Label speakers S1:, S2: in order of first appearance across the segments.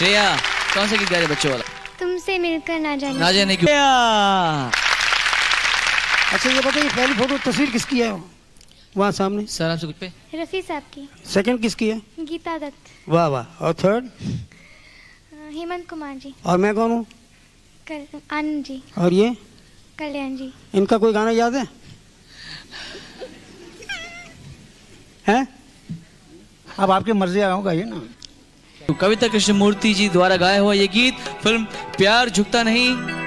S1: श्रेया कौन सा गीत गा रहे बच्चों वाला?
S2: तुमसे मिलकर ना जाने
S1: ना जाने क्यों?
S3: अच्छा ये बताइए पहली फ़ोटो तस्वीर किसकी है? वहाँ सामने।
S1: सर आपसे कुछ पे?
S2: रफ़ी साहब की।
S3: सेकंड किसकी है?
S2: गीता दत्त।
S3: वाह वाह। और थर्ड
S2: हेमंत कुमार जी।
S3: और मैं कौन हूँ?
S2: आनंद जी।
S3: और ये?
S2: कल्याण जी।
S3: इनका कोई गाना याद है? हैं? अब आपकी मर्ज़ी आऊँ गाइए ना।
S1: कविता कृष्णमूर्ति जी द्वारा गाया हुआ ये गीत फ़िल्म प्यार झुकता नहीं।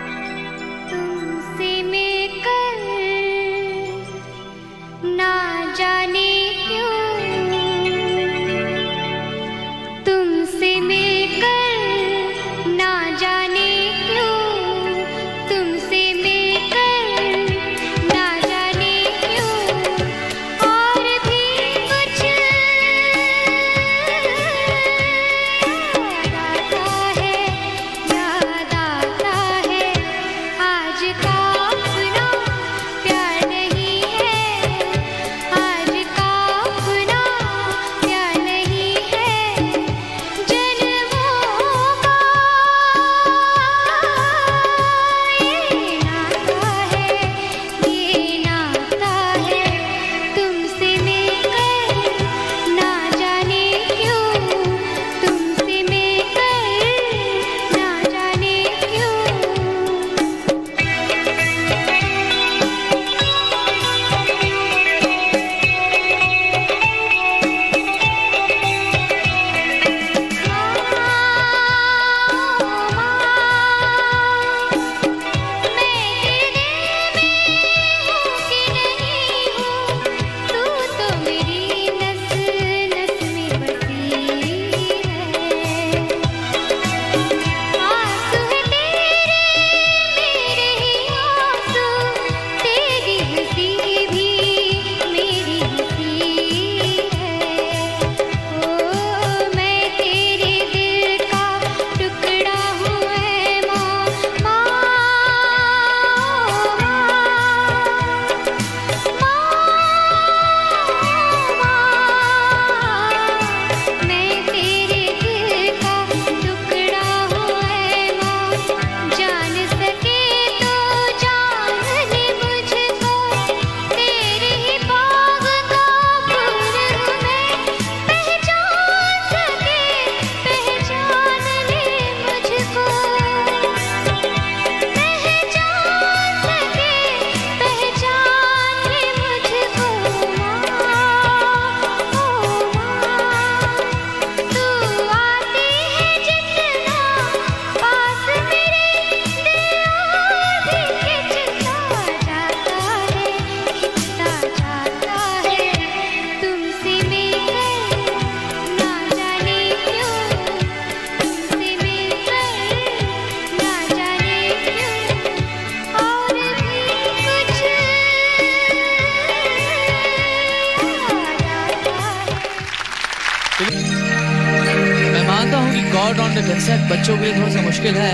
S2: मैं
S1: मानता हूँ कि गॉड ऑन द कंसेप्ट बच्चों के लिए थोड़ा सा मुश्किल है।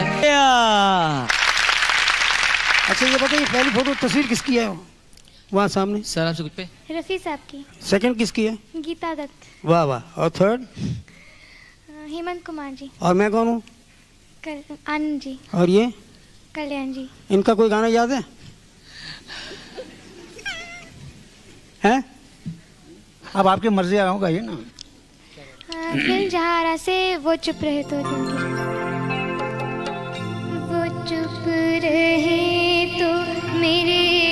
S3: अच्छा ये बताइए पहली फ़ोटो तस्वीर किसकी है? वहाँ सामने।
S1: सर आपसे कुछ पे।
S2: रफ़ी साहब की।
S3: सेकंड किसकी है?
S2: गीता दत्त।
S3: वाह वाह। और थर्ड
S2: हेमंत कुमार जी।
S3: और मैं कौन हूँ?
S2: कल आनंद जी।
S3: और ये?
S2: कल्याण जी।
S3: इनका कोई गाना याद है? हैं? अब आपकी मर्ज़ी आऊँ गाइए ना।
S2: फ़िल्म जहारा से वो चुप रहे तो गिरे। वो चुप रहे तो मेरे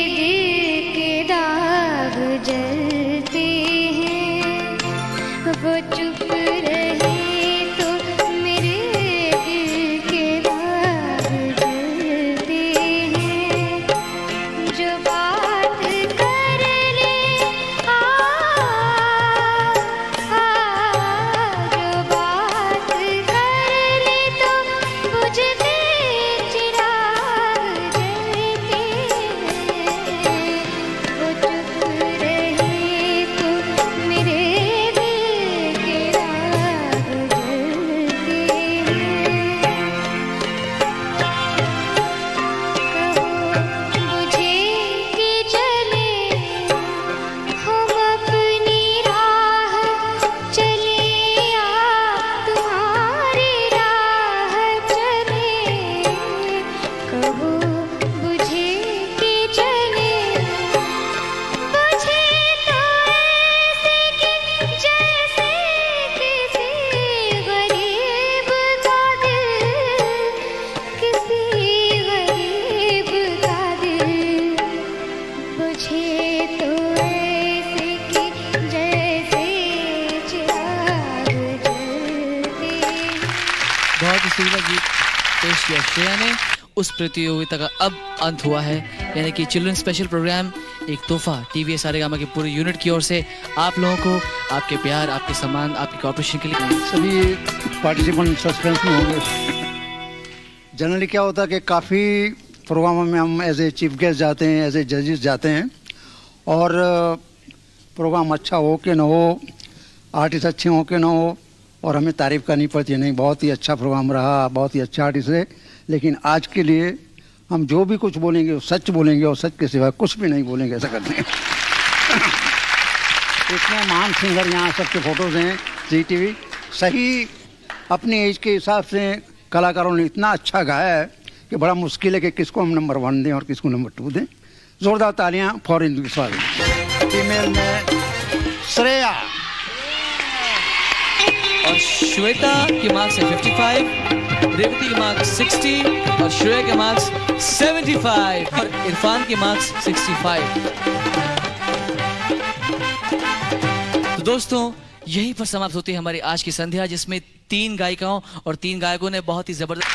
S4: किया श्रेया ने उस प्रतियोगिता का अब अंत हुआ है। यानी कि चिल्ड्रन स्पेशल प्रोग्राम, एक तोहफा टी वी सारेगामा के पूरे यूनिट की ओर से आप लोगों को आपके प्यार, आपके सम्मान, आपकी कॉपरेशन के लिए
S3: सभी पार्टिसिपेंट सस्पेंस में होंगे। जनरली क्या होता है कि काफ़ी प्रोग्रामों में हम एज ए चीफ गेस्ट जाते हैं एज ए जजेस जाते हैं। और प्रोग्राम अच्छा हो कि ना हो आर्टिस्ट अच्छे हों कि ना हो और हमें तारीफ़ करनी पड़ती है, नहीं, बहुत ही अच्छा प्रोग्राम रहा, बहुत ही अच्छा आर्टिस्ट है लेकिन आज के लिए हम जो भी कुछ बोलेंगे, वो सच बोलेंगे और सच के सिवा कुछ भी नहीं बोलेंगे, ऐसा करते हैं। इतने महान सिंगर यहाँ सबके फ़ोटोज़ हैं, जी टीवी सही अपनी एज के हिसाब से कलाकारों ने इतना अच्छा गाया है कि बड़ा मुश्किल है कि किसको हम नंबर वन दें और किसको नंबर टू दें। जोरदार तालियाँ फॉर स्वागत। फीमेल में श्रेया।
S4: और श्वेता के मार्क्स है 55 रेवती के मार्क्स 60 और श्रेया के मार्क्स 75 और इरफान के मार्क्स 65 तो दोस्तों, यहीं पर समाप्त होती है हमारी आज की संध्या, जिसमें तीन गायिकाओं और तीन गायकों ने बहुत ही ज़बरदस्त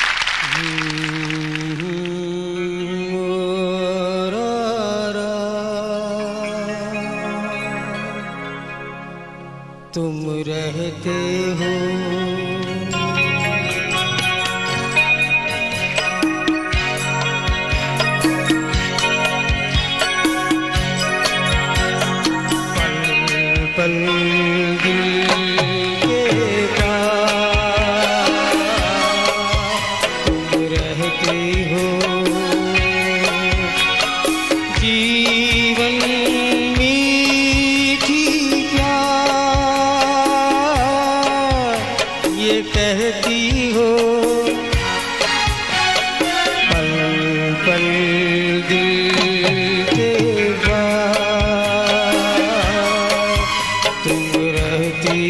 S5: तुम रहते हो। पल पल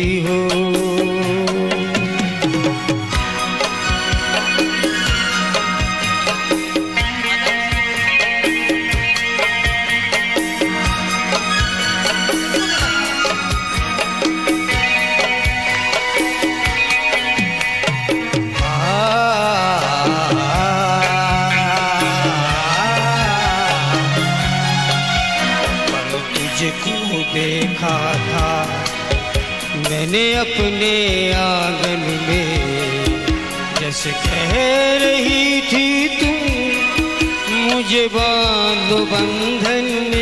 S5: हो। मैंने अपने आँगन में जैसे कह रही थी तू मुझे बांधो बंधन।